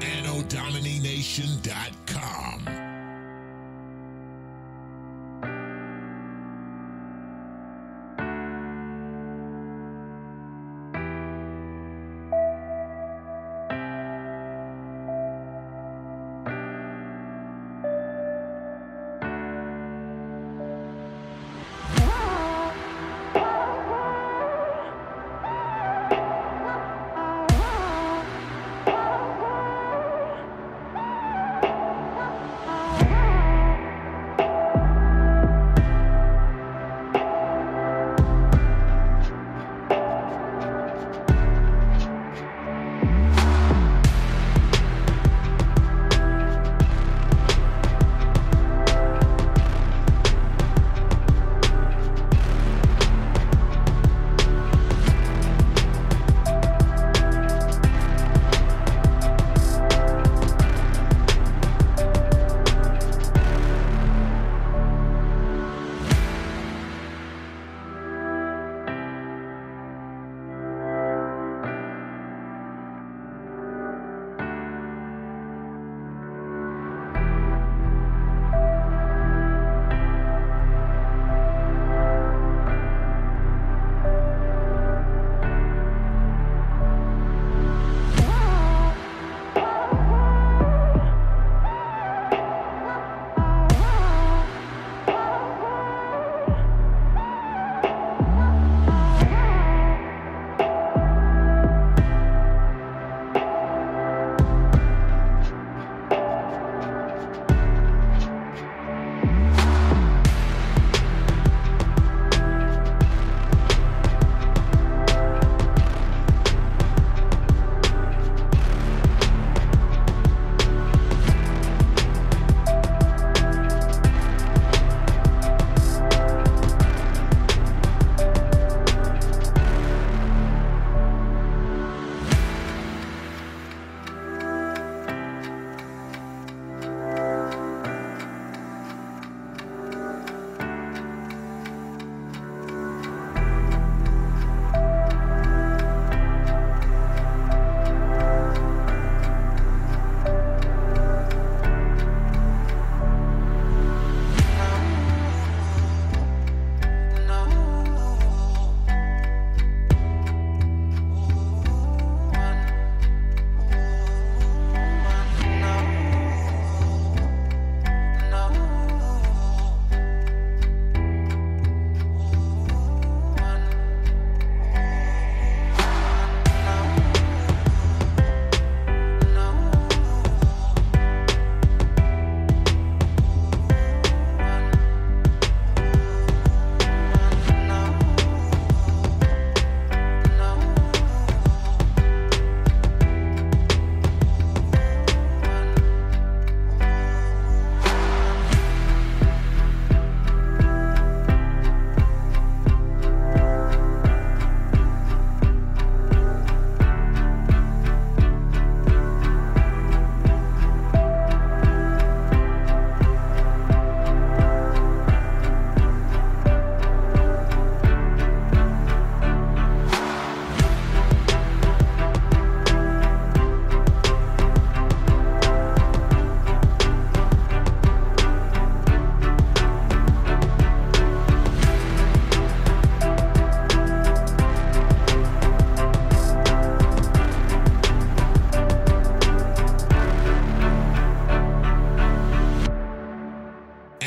AnnoDominiNation.com.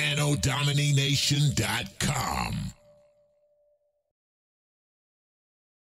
AnnoDominiNation.com.